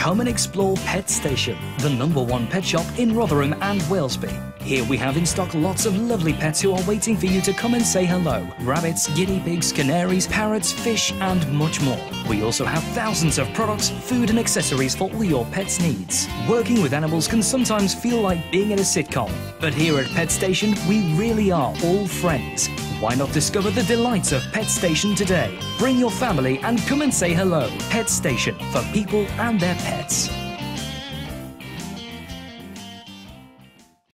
Come and explore Pet Station, the number one pet shop in Rotherham and Walesby. Here we have in stock lots of lovely pets who are waiting for you to come and say hello. Rabbits, guinea pigs, canaries, parrots, fish, and much more. We also have thousands of products, food, and accessories for all your pet's needs. Working with animals can sometimes feel like being in a sitcom, but here at Pet Station, we really are all friends. Why not discover the delights of Pet Station today? Bring your family and come and say hello. Pet Station for people and their pets pets.